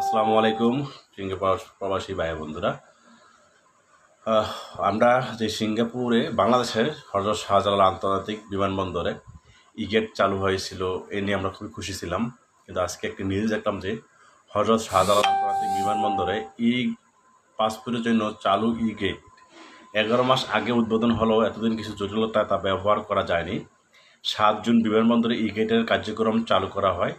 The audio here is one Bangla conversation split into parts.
আসসালামু আলাইকুম, সিঙ্গাপুর প্রবাসী ভাই বন্ধুরা। আমরা যে সিঙ্গাপুরে, বাংলাদেশের হজরত শাহজালাল আন্তর্জাতিক বিমানবন্দরে ই গেট চালু হয়েছিল, এ নিয়ে আমরা খুবই খুশি ছিলাম। কিন্তু আজকে একটি নিউজ দেখলাম যে হজরত শাহজালাল আন্তর্জাতিক বিমানবন্দরে ই পাসপোর্টের জন্য চালু ই গেট এগারো মাস আগে উদ্বোধন হলেও এতদিন কিছু জটিলতা তা ব্যবহার করা যায়নি। সাত জুন বিমানবন্দরে ই গেটের কার্যক্রম চালু করা হয়।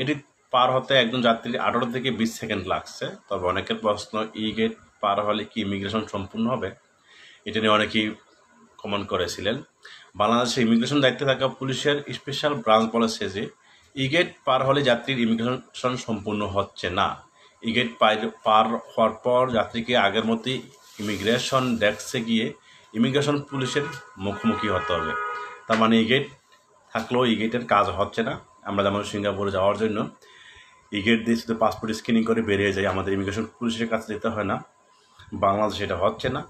এটি পার হতে একজন যাত্রীর আঠারো থেকে বিশ সেকেন্ড লাগছে। তবে অনেকের প্রশ্ন, ই গেট পার হলে কি ইমিগ্রেশন সম্পূর্ণ হবে? এটা নিয়ে অনেকেই কমেন্ট করেছিলেন। বাংলাদেশে ইমিগ্রেশন দায়িত্বে থাকা পুলিশের স্পেশাল ব্রাঞ্চ বলেছে যে, ই গেট পার হলে যাত্রীর ইমিগ্রেশন সম্পূর্ণ হচ্ছে না। ই গেট পার- হওয়ার পর যাত্রীকে আগের মতোই ইমিগ্রেশন ডেস্কে গিয়ে ইমিগ্রেশন পুলিশের মুখোমুখি হতে হবে। তার মানে ই গেট থাকলেও ই গেটের কাজ হচ্ছে না। আমরা যেমন সিঙ্গাপুরে যাওয়ার জন্য ই গেট দিয়ে শুধু পাসপোর্ট স্ক্যানিং করে বেরিয়ে যায়। আমাদের ইমিগ্রেশন পুলিশের কাছে যেতে হয় না। বাংলাদেশে এটা হচ্ছে না।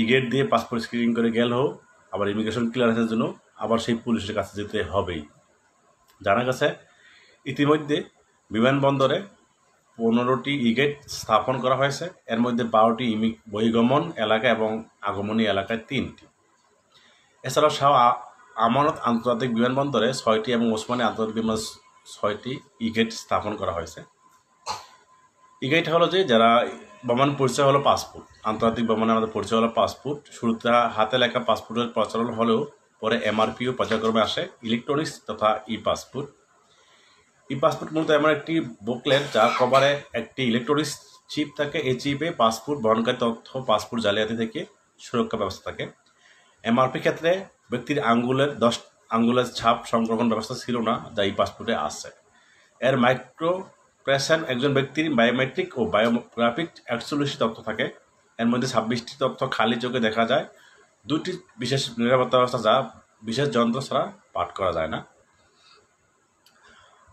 ই গেট দিয়ে পাসপোর্ট স্ক্রিনিং করে গেলেও আবার ইমিগ্রেশন ক্লিয়ারেন্সের জন্য আবার সেই পুলিশের কাছে যেতে হবেই। জানা গেছে, ইতিমধ্যে বিমানবন্দরে পনেরোটি ই গেট স্থাপন করা হয়েছে। এর মধ্যে বারোটি ইমি বহিগমন এলাকা এবং আগমনী এলাকায় তিনটি। এছাড়াও শাহ আমানত আন্তর্জাতিক বিমানবন্দরে ছয়টি এবং ওসমানী আন্তর্জাতিক বিমান ছয়টি ই গেট স্থাপন করা হয়েছে। ই গেট হলো যে, যারা বিমান পরিচয় হলো পাসপোর্ট আন্তর্জাতিক বিমানে আমাদের পরিচয় হলো পাসপোর্ট শুরুতে হাতে লেখা পাসপোর্টের প্রচলন হলেও পরে এমআরপিও পর্যায়ক্রমে আসে ইলেকট্রনিক্স তথা ই পাসপোর্ট ই পাসপোর্ট মূলত এমন একটি বুকলেট যা কভারে একটি ইলেকট্রনিক্স চিপ থাকে। এই চিপে পাসপোর্ট বহনকারী তথ্য পাসপোর্ট জালিয়াতি থেকে সুরক্ষা ব্যবস্থা থাকে। এমআরপি ক্ষেত্রে ব্যক্তির আঙ্গুলের দশ আঙ্গুলের ছাপ সংরক্ষণ ব্যবস্থা ছিল না, যা এই পাসপোর্টে আছে। এর মাইক্রো প্রেশন একজন ব্যক্তির বায়োমেট্রিক ও বায়োগ্রাফিক একচল্লিশটি তথ্য থাকে। এর মধ্যে ছাব্বিশটি তথ্য খালি চোখে দেখা যায়। দুটি বিশেষ নিরাপত্তা ব্যবস্থা, যা বিশেষ যন্ত্র ছাড়া পাঠ করা যায় না।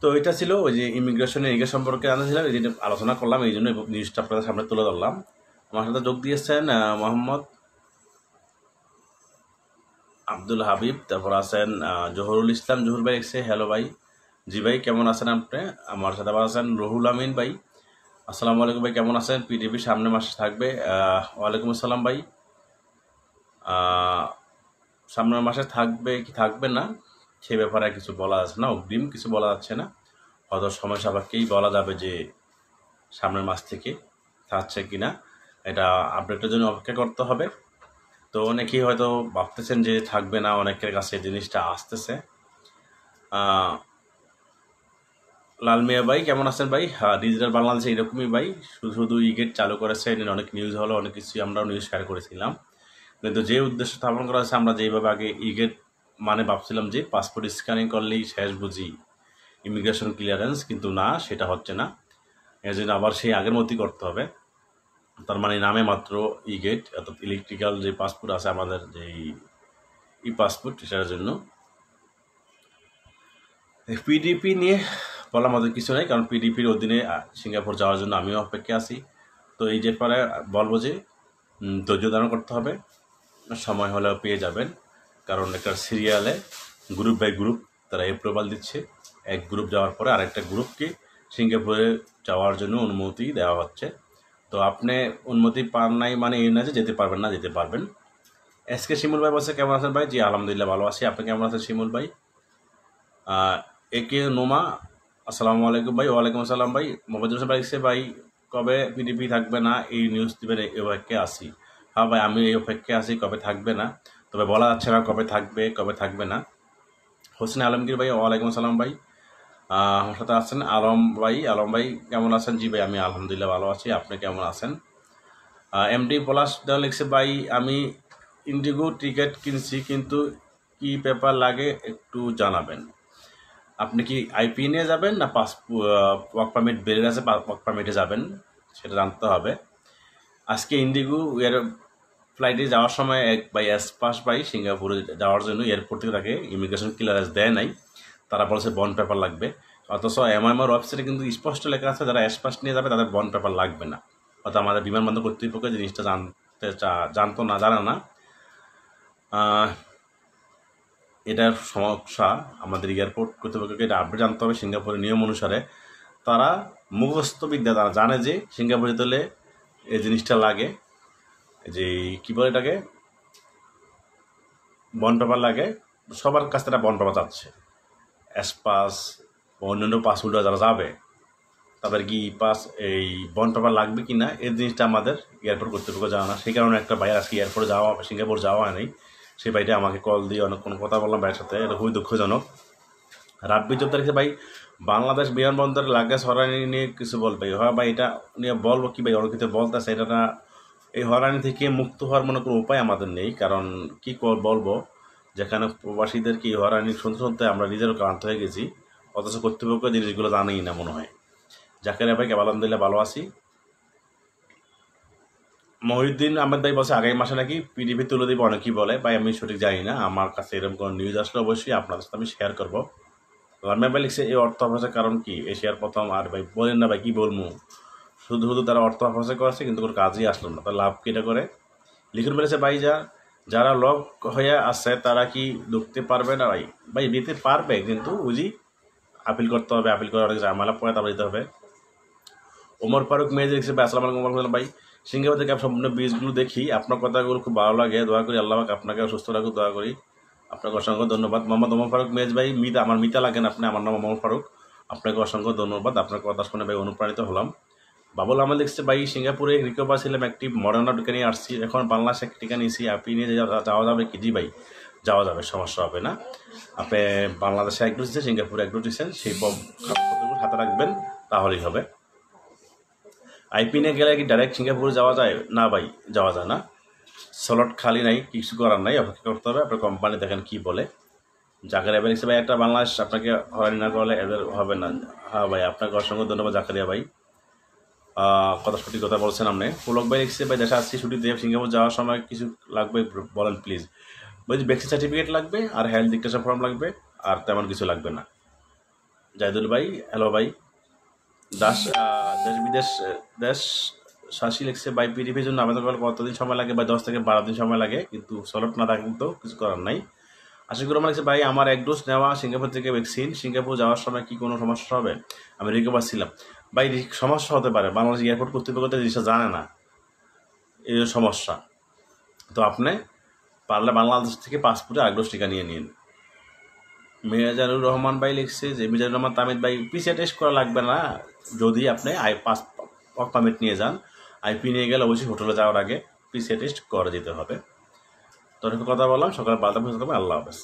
তো এটা ছিল ওই যে ইমিগ্রেশনের এগে সম্পর্কে জানাছিলাম এই আলোচনা করলাম, এই জন্য নিউজটা আপনাদের সামনে তুলে ধরলাম। আমার সাথে যোগ দিয়েছেন মোহাম্মদ আব্দুল হাবিব, তারপর আছেন জহরুল ইসলাম। জহুর ভাই, এসে হ্যালো ভাই। জি ভাই, কেমন আছেন আপনি? আমার সাথে আবার আছেন রহুল আমিন ভাই। আসসালামু আলাইকুম ভাই, কেমন আছেন? পিডিপি সামনে মাসে থাকবে। ওয়ালাইকুম আসসালাম ভাই। সামনের মাসে থাকবে কি থাকবে না, সে ব্যাপারে কিছু বলা যাচ্ছে না। অগ্রিম কিছু বলা যাচ্ছে না। হয়তো সময় সাপেক্ষেই বলা যাবে যে সামনের মাস থেকে থাকছে কি না এটা আপডেটের জন্য অপেক্ষা করতে হবে। তো অনেকেই হয়তো ভাবতেছেন যে থাকবে না, অনেকের কাছে জিনিসটা আসতেছে। লাল মিয়া ভাই, কেমন আছেন ভাই? হ্যাঁ ডিজিটাল বাংলাদেশে এরকমই ভাই। শুধু শুধু ইগেট চালু করেছে অনেক নিউজ হলো, অনেক কিছুই আমরাও নিউজ শেয়ার করেছিলাম। কিন্তু যে উদ্দেশ্য স্থাপন করা হয়েছে, আমরা যেভাবে আগে ইগেট মানে ভাবছিলাম যে পাসপোর্ট স্ক্যানিং করলেই শেষ বুঝি। ইমিগ্রেশন ক্লিয়ারেন্স কিন্তু না, সেটা হচ্ছে না। এর জন্য আবার সেই আগের মতোই করতে হবে। তার মানে নামে মাত্র ই গেট, অর্থাৎ ইলেকট্রিক্যাল যে পাসপোর্ট আছে আমাদের, যে ই পাসপোর্ট সেটার জন্য। পিডিপি নিয়ে বলার মতো কিছু নেই, কারণ পিডিপির অধীনে সিঙ্গাপুর যাওয়ার জন্য আমিও অপেক্ষা আছি। তো এই যে পরে বলব যে ধৈর্য ধারণ করতে হবে। সময় হলেও পেয়ে যাবেন, কারণ একটা সিরিয়ালে গ্রুপ বাই গ্রুপ তারা এপ্রুভাল দিচ্ছে। এক গ্রুপ যাওয়ার পরে আরেকটা গ্রুপকে সিঙ্গাপুরে যাওয়ার জন্য অনুমতি দেওয়া হচ্ছে। তো আপনি অনুমতি পান নাই মানে এই না যে যেতে পারবেন না, যেতে পারবেন। এস কে শিমুল ভাই বলছে, কেমন আছেন ভাই? জি, আলহামদুলিল্লাহ, ভালো আছি। আপনি কেমন আছেন শিমুল ভাই? এ কে নোমা, আসসালামু আলাইকুম ভাই, ওয়ালাইকুম আসসালাম ভাই। মোবাইল হোসেন ভাই ভাই, কবে পিডিপি থাকবে না? এই নিউজ দিবেন এই অপেক্ষায় আসি হ্যাঁ ভাই, আমি এই অপেক্ষায় আসি কবে থাকবে না? তবে বলা যাচ্ছে না কবে থাকবে কবে থাকবে না। হোসেন আলমগীর ভাই, ওয়ালাইকুম আসসালাম ভাই। আমার সাথে আছেন আলম ভাই। আলম ভাই, কেমন আছেন? জি ভাই, আমি আলহামদুলিল্লাহ ভালো আছি। আপনি কেমন আছেন? এমডি পলাশ দেওয়া লিখছে, ভাই, আমি ইন্ডিগো টিকিট কিনছি, কিন্তু কি পেপার লাগে একটু জানাবেন। আপনি কি আইপি নিয়ে যাবেন না পাস ওয়ার্ক পারমিট বেরিয়ে গেছে ওয়ার্ক পারমিটে যাবেন? সেটা জানতে হবে। আজকে ইন্ডিগো এর ফ্লাইটে যাওয়ার সময় এক বাই এস পাস বাই সিঙ্গাপুরে যাওয়ার জন্য এয়ারপোর্ট থেকে তাকে ইমিগ্রেশন ক্লিয়ারেন্স দেয় নাই। তারা বলেছে বন্ড পেপার লাগবে। অথচ এমআইএমআর ওয়েবসাইটে কিন্তু স্পষ্ট লেখা আছে, যারা এস পাস নিয়ে যাবে, তাদের বন্ড পেপার লাগবে না। অর্থাৎ আমাদের বিমানবন্দর কর্তৃপক্ষ জিনিসটা জানতে চা- জানতো না, জানে না। এটার সমস্যা আমাদের এয়ারপোর্ট কর্তৃপক্ষকে এটা আপডেট জানতে হবে সিঙ্গাপুরের নিয়ম অনুসারে। তারা মুখস্থ বিদ্যা, তারা জানে যে সিঙ্গাপুর যেতে হলে এই জিনিসটা লাগে। যে কী বলে এটাকে? বন পেপার লাগে। সবার কাছ থেকে বন পেপার যাচ্ছে এস পাস অন্যান্য পাস উল্টো যারা যাবে, তাদের কি পাস এই বন পেপার লাগবে কি না এই জিনিসটা আমাদের এয়ারপোর্ট কর্তৃপক্ষ জানা না। সেই কারণে একটা ভাই আজকে এয়ারপোর্টে যাওয়া সিঙ্গাপুর যাওয়া হয় নাই সেই ভাইটা আমাকে কল দিয়ে অনেক কোনো কথা বললাম ভাইয়ের সাথে, এটা খুবই দুঃখজনক। রাব্বি জোদ্দার রেখে ভাই, বাংলাদেশ বিমানবন্দরের লাগেজ হরানি নিয়ে কিছু বলবে হ্যাঁ ভাই, এটা নিয়ে বলব কি ভাই, অনেক কিছু বলতেছে, এটা না, এই হরানি থেকে মুক্ত হওয়ার মনে কোনো উপায় আমাদের নেই, কারণ কি, বলব যেখানে প্রবাসীদেরকে এই হরানি শুনতে শুনতে আমরা নিজেরও ক্লান্ত হয়ে গেছি। অথচ কর্তৃপক্ষ জিনিসগুলো জানেই না মনে হয়। জাকের ভাই আলহামদুলিল্লাহ ভালো আছি। মহিউদ্দিন আহমেদ ভাই বলছে আগামী মাসে নাকি পিডিপি তুলে দিব অনেকেই বলে? ভাই, আমি সঠিক জানি না। আমার কাছে এরকম কোনো নিউজ আসলে অবশ্যই আপনাদের সাথে আমি শেয়ার করব। লামিয়া ভাই লিখছে এই অর্থ অফাসের কারণ কি? এশিয়ার প্রথম, আর ভাই, বলেন না ভাই, কী বলব? শুধু শুধু তারা অর্থ অফাসে করেছে, কিন্তু কোনো কাজই আসলো না। তার লাভ কেটে করে? লিখুন বলেছে ভাই যা যারা লক হয়ে আছে, তারা কি ঢুকতে পারবে না? ভাই ভাই দিতে পারবে, কিন্তু বুঝি আপিল করতে হবে আপিল করে অনেক ঝামেলা, পরে তারপরে দিতে হবে। ওমর ফারুক, মেয়ে দেখছে, ভাই, আসসালাম আলাইকুম ভাই, সিঙ্গাপুর থেকে সম্পূর্ণ বীজগুলো দেখি, আপনার কথাগুলো খুব ভালো লাগে, দোয়া করি, আল্লাহ আপনাকে সুস্থ রাখুক, দোয়া করি। আপনাকে অসংখ্য ধন্যবাদ। মোহাম্মদ ওমর ফারুক মেজ ভাই, মিতা, আমার মিতা লাগেন আপনি, আমার নাম ওমর ফারুক। আপনাকে অসংখ্য ধন্যবাদ, আপনার কথা শুনে, ভাই, অনুপ্রাণিত হলাম। বাবুল আহমেদ লিখছে, ভাই, সিঙ্গাপুরে রিকভার ছিলাম একটি মডার্না টিকা নিয়ে আসছি। এখন বাংলাদেশে টিকা নিয়েছি। আপনি নিয়ে যাওয়া যাবে কি? জি, ভাই, যাওয়া যাবে, সমস্যা হবে না। আপনি বাংলাদেশে এক ডোজ সিঙ্গাপুরে এক ডোজ সেই হাতে রাখবেন, তাহলেই হবে। আইপি নিয়ে গেলে কি ডাইরেক্ট সিঙ্গাপুরে যাওয়া যায়? না, ভাই, যাওয়া যায় না। স্লট খালি নাই, কিছু করার নাই, অপেক্ষা করতে হবে। আপনার কোম্পানি দেখেন কি বলে। জাকারিয়া ভাই লিখছে, ভাই, একটা বাংলাদেশ আপনাকে হয়রানি না করলে এদের হবে না। হ্যাঁ ভাই, আপনাকে অসংখ্য ধন্যবাদ জাকারিয়া ভাই। কথা সঠিক কথা বলছেন আপনি। পুলক ভাই লিখছে ভাই দেশে আসছি ছুটি দিয়ে সিঙ্গাপুর যাওয়ার সময় কিছু লাগবে, বলেন প্লিজ বলছি ভ্যাকসিন সার্টিফিকেট লাগবে আর হেলথ ডিক্টেশন ফর্ম লাগবে আর তেমন কিছু লাগবে না। জাহিদুল ভাই হ্যালো ভাই। দাস দেশ বিদেশ, দেশ শাসি লিখছে বাই পিডিপির জন্য আবেদন করলে কতদিন সময় লাগে? বা দশ থেকে বারো দিন সময় লাগে, কিন্তু সলট না থাকলে তো কিছু করার নাই। আশিকুর রহমান লিখছে, ভাই, আমার এক ডোজ নেওয়া সিঙ্গাপুর থেকে ভ্যাকসিন। সিঙ্গাপুর যাওয়ার সময় কি কোনো সমস্যা হবে? আমি রিকভার ছিলাম ভাই সমস্যা হতে পারে। বাংলাদেশ এয়ারপোর্ট কর্তৃপক্ষ জিনিসটা জানে না। এই সমস্যা। তো আপনি পারলে বাংলাদেশ থেকে পাসপোর্টে আগ্রহ টিকা নিয়ে নিন। মিজানুর রহমান ভাই লিখছে যে, মিজানুর রহমান তামিদ ভাই, পিসিআর টেস্ট করা লাগবে না। যদি আপনি আই পাস পারমিট নিয়ে যান আইপি নিয়ে গেলে অবশ্যই হোটেলে যাওয়ার আগে পিসিআর টেস্ট করে যেতে হবে। তোর কথা বললাম সকালে বাদাম আল্লাহ হাফেজ।